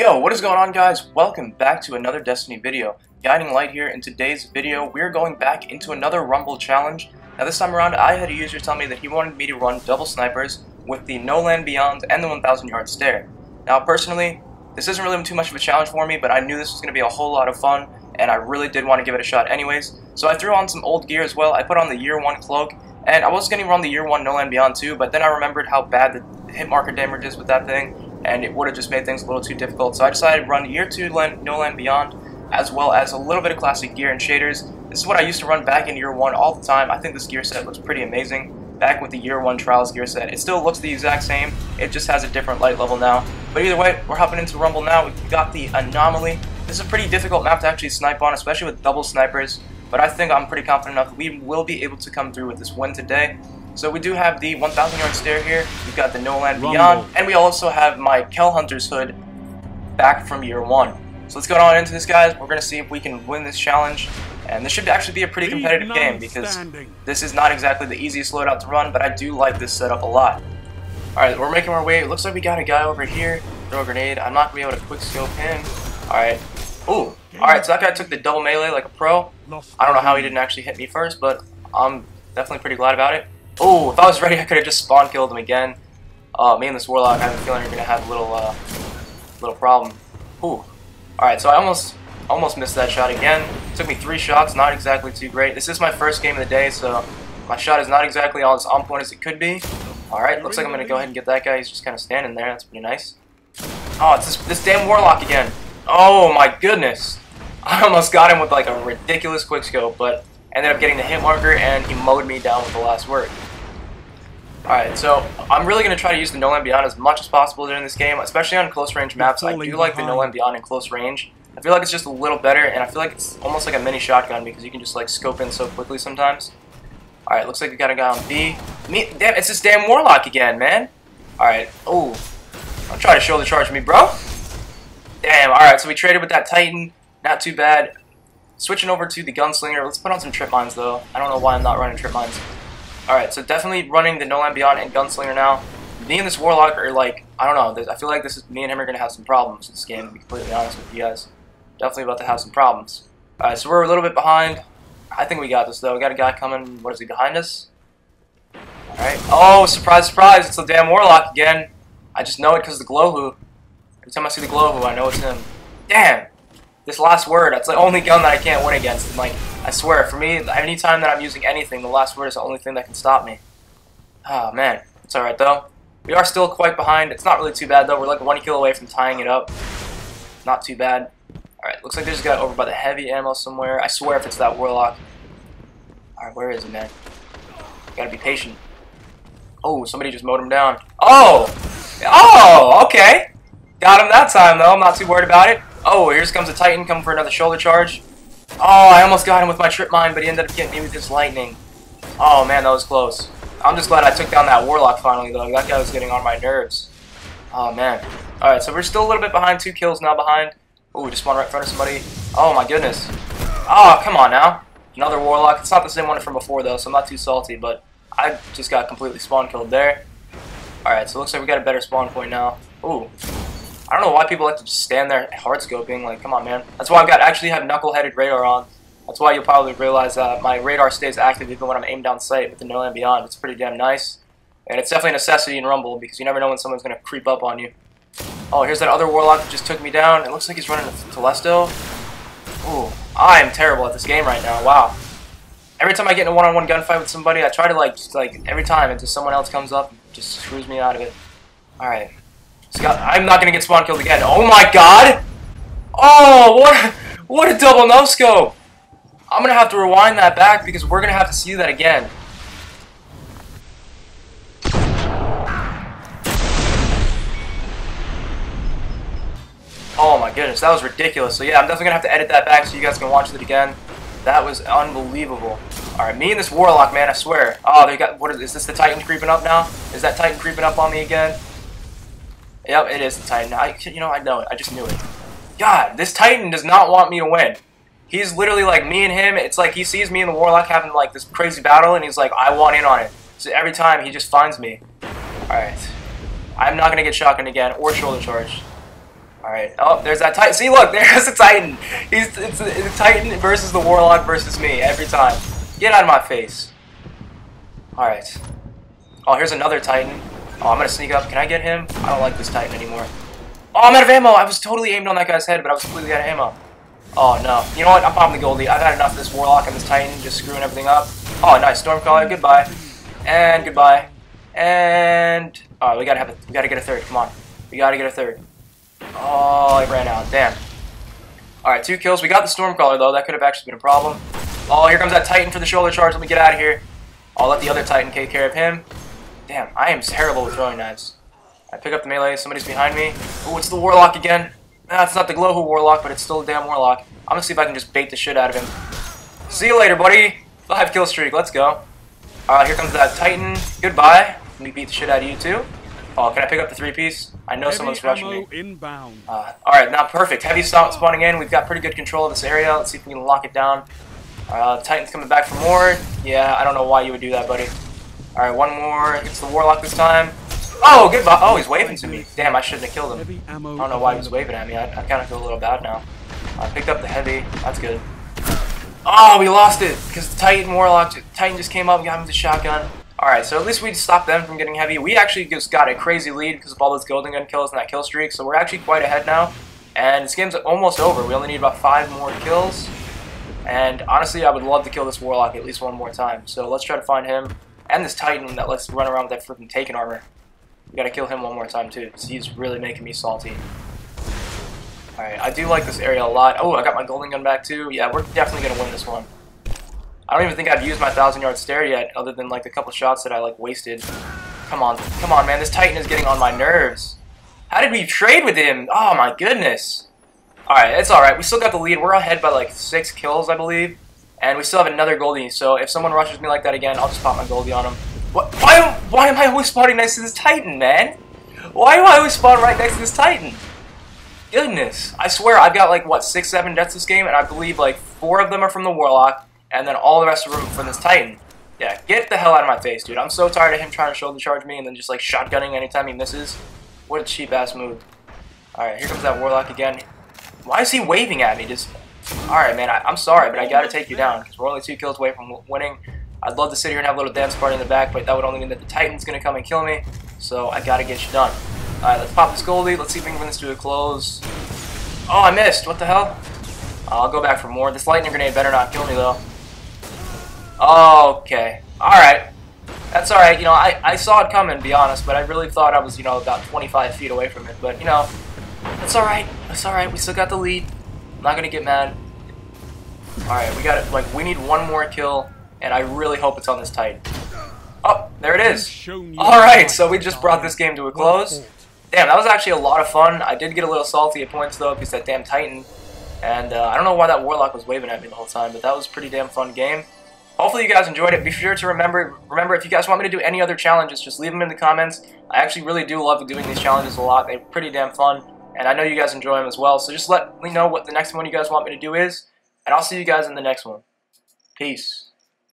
Yo, what is going on guys? Welcome back to another Destiny video. Guiding Light here. In today's video, we're going back into another Rumble challenge. Now this time around, I had a user tell me that he wanted me to run double snipers with the No Land Beyond and the 1000 Yard Stare. Now personally, this isn't really too much of a challenge for me, but I knew this was going to be a whole lot of fun, and I really did want to give it a shot anyways. So I threw on some old gear as well. I put on the Year 1 cloak, and I was going to run the Year 1 No Land Beyond too, but then I remembered how bad the hit marker damage is with that thing, and it would have just made things a little too difficult. So I decided to run Year 2 land, No Land Beyond, as well as a little bit of classic gear and shaders. This is what I used to run back in Year 1 all the time. I think this gear set looks pretty amazing. Back with the Year 1 Trials gear set. It still looks the exact same, it just has a different light level now. But either way, we're hopping into Rumble now. We've got the Anomaly. This is a pretty difficult map to actually snipe on, especially with double snipers. But I think I'm pretty confident enough we will be able to come through with this win today. So we do have the 1,000 yard stare here. We've got the No Land Rumble. Beyond, and we also have my Kel Hunter's hood back from year one. So let's go on into this, guys. We're gonna see if we can win this challenge, and this should actually be a pretty competitive game because this is not exactly the easiest loadout to run, but I do like this setup a lot. All right, we're making our way. It looks like we got a guy over here. Throw a grenade. I'm not gonna be able to quick scope him. All right. Ooh. All right. So that guy took the double melee like a pro. I don't know how he didn't actually hit me first, but I'm definitely pretty glad about it. Oh, if I was ready, I could have just spawn killed him again. Uh, me and this warlock, I have a feeling are gonna have a little, uh, little problem. Ooh. All right, so I almost, almost missed that shot again. took me three shots, not exactly too great. This is my first game of the day, so my shot is not exactly all as on point as it could be. All right, looks like I'm gonna go ahead and get that guy. He's just kind of standing there. That's pretty nice. Oh, it's this, this damn warlock again. Oh my goodness. I almost got him with like a ridiculous quickscope, but ended up getting the hit marker and he mowed me down with the last word. Alright, so I'm really going to try to use the No Land Beyond as much as possible during this game, especially on close range maps. I do like the No Land Beyond in close range. I feel like it's just a little better, and I feel like it's almost like a mini shotgun because you can just like scope in so quickly sometimes. Alright, looks like we got a guy on B. Me, damn, it's this damn Warlock again, man. Alright, oh. Don't try to shoulder charge me, bro. Damn, alright, so we traded with that Titan. Not too bad. Switching over to the Gunslinger. Let's put on some trip mines, though. I don't know why I'm not running trip mines. Alright, so definitely running the No Land Beyond and Gunslinger now. Me and this Warlock are like, I don't know, I feel like this is me and him are going to have some problems in this game, to be completely honest with you guys. Definitely about to have some problems. Alright, so we're a little bit behind. I think we got this, though. We got a guy coming, what is he, behind us? Alright. Oh, surprise, surprise, it's the damn Warlock again. I just know it because the glow hoop. Every time I see the glow hoop, I know it's him. Damn! This last word, that's the only gun that I can't win against. Like, I swear, for me, anytime that I'm using anything, the last word is the only thing that can stop me. Oh man, it's alright though. We are still quite behind. It's not really too bad though. We're like one kill away from tying it up. Not too bad. Alright, looks like they just got over by the heavy ammo somewhere. I swear if it's that warlock. Alright, where is he, man? Gotta be patient. Oh, somebody just mowed him down. Oh! Oh, okay. Got him that time though. I'm not too worried about it. Oh, here comes a Titan coming for another shoulder charge. Oh, I almost got him with my trip mine, but he ended up getting me with his lightning. Oh man, that was close. I'm just glad I took down that warlock finally though. That guy was getting on my nerves. Oh man. Alright, so we're still a little bit behind, two kills now behind. Oh, we just spawned right in front of somebody. Oh my goodness. Oh, come on now. Another warlock. It's not the same one from before though, so I'm not too salty, but I just got completely spawn killed there. Alright, so it looks like we got a better spawn point now. Ooh. I don't know why people like to just stand there hard scoping. Like, come on, man. That's why I've got actually have knuckle-headed radar on. That's why you'll probably realize that my radar stays active even when I'm aimed down sight with the No Land Beyond. It's pretty damn nice. And it's definitely a necessity in Rumble because you never know when someone's going to creep up on you. Oh, here's that other Warlock that just took me down. It looks like he's running a Telesto. Ooh, I am terrible at this game right now. Wow. Every time I get in a one-on-one gunfight with somebody, I try to like, just like every time until someone else comes up, and just screws me out of it. All got, I'm not gonna get spawn killed again. Oh my god! Oh, what? What a double no scope! I'm gonna have to rewind that back because we're gonna have to see that again. Oh my goodness, that was ridiculous. So yeah, I'm definitely gonna have to edit that back so you guys can watch it again. That was unbelievable. Alright, me and this Warlock, man, I swear. Oh, they got, what is, is this the Titan creeping up now? Is that Titan creeping up on me again? Yep, it is the Titan. I, you know, I know it. I just knew it. God, this Titan does not want me to win. He's literally like me and him. It's like he sees me and the Warlock having like this crazy battle, and he's like, I want in on it. So every time he just finds me. Alright. I'm not gonna get shotgun again or shoulder charge. Alright. Alright. Oh, there's that Titan. See, look, there's the Titan. He's it's the Titan versus the Warlock versus me every time. Get out of my face. Alright. Oh, here's another Titan. Oh, I'm gonna sneak up. Can I get him? I don't like this Titan anymore. Oh, I'm out of ammo! I was totally aimed on that guy's head, but I was completely out of ammo. Oh, no. You know what? I'm popping the Goldie. I've had enough of this Warlock and this Titan just screwing everything up. Oh, nice. Stormcaller. Goodbye. And goodbye. And... We gotta have a, we gotta get a third. Come on. We gotta get a third. Oh, I ran out. Damn. Alright, two kills. We got the Stormcaller, though. That could have actually been a problem. Oh, here comes that Titan for the shoulder charge. Let me get out of here. I'll let the other Titan take care of him. Damn, I am terrible with throwing knives. I pick up the melee. Somebody's behind me. Oh, it's the Warlock again. Nah, it's not the Glowhoo Warlock, but it's still a damn Warlock. I'm gonna see if I can just bait the shit out of him. See you later, buddy. Five kill streak. Let's go. Alright, here comes that Titan. Goodbye. Let me beat the shit out of you, too. Oh, can I pick up the three piece? I know Heavy someone's rushing me. Inbound. Uh, Alright, now perfect. Heavy stomp spawning in. We've got pretty good control of this area. Let's see if we can lock it down. Uh, Titan's coming back for more. Yeah, I don't know why you would do that, buddy. Alright, one more. Hits the Warlock this time. Oh, goodbye. Oh, he's waving to me. Damn, I shouldn't have killed him. I don't know why he was waving at me. I, I kind of feel a little bad now. I picked up the heavy. That's good. Oh, we lost it because the Titan Warlock, Titan just came up and got him with the shotgun. Alright, so at least we stopped them from getting heavy. We actually just got a crazy lead because of all those golden gun kills and that kill streak, so we're actually quite ahead now. And this game's almost over. We only need about five more kills. And honestly, I would love to kill this Warlock at least one more time. So let's try to find him. And this Titan that lets run around with that freaking Taken armor. We gotta kill him one more time too, because he's really making me salty. Alright, I do like this area a lot. Oh, I got my golden gun back too. Yeah, we're definitely gonna win this one. I don't even think I've used my thousand yard stare yet, other than like the couple shots that I like wasted. Come on, come on, man. This Titan is getting on my nerves. How did we trade with him? Oh my goodness. Alright, it's alright. We still got the lead. We're ahead by like six kills, I believe. And we still have another Goldie, so if someone rushes me like that again, I'll just pop my Goldie on him. What? Why, why am I always spawning next to this Titan, man? Why do I always spawn right next to this Titan? Goodness. I swear, I've got like, what, six, seven deaths this game, and I believe like four of them are from the Warlock, and then all the rest of them from this Titan. Yeah, get the hell out of my face, dude. I'm so tired of him trying to shoulder charge me and then just like shotgunning anytime he misses. What a cheap ass move. Alright, here comes that Warlock again. Why is he waving at me? Just Alright, man, I, am sorry, but I gotta take you down, because we're only two kills away from winning. I'd love to sit here and have a little dance party in the back, but that would only mean that the Titan's gonna come and kill me, so I gotta get you done. Alright, let's pop this Goldie, let's see if we can bring this to a close. Oh, I missed, what the hell? I'll go back for more. This lightning grenade better not kill me, though. Okay, alright. That's alright, you know, I, I saw it coming, to be honest, but I really thought I was, you know, about 25 feet away from it, but, you know, that's alright, that's alright, we still got the lead. I'm not gonna get mad. Alright, we got it. Like, we need one more kill, and I really hope it's on this Titan. Oh, there it is. Alright, so we just brought this game to a close. Damn, that was actually a lot of fun. I did get a little salty at points, though, because that damn Titan. And uh, I don't know why that Warlock was waving at me the whole time, but that was pretty damn fun game. Hopefully you guys enjoyed it. Be sure to remember, remember if you guys want me to do any other challenges, just leave them in the comments. I actually really do love doing these challenges a lot. They're pretty damn fun and I know you guys enjoy them as well. So just let me know what the next one you guys want me to do is, and I'll see you guys in the next one. Peace.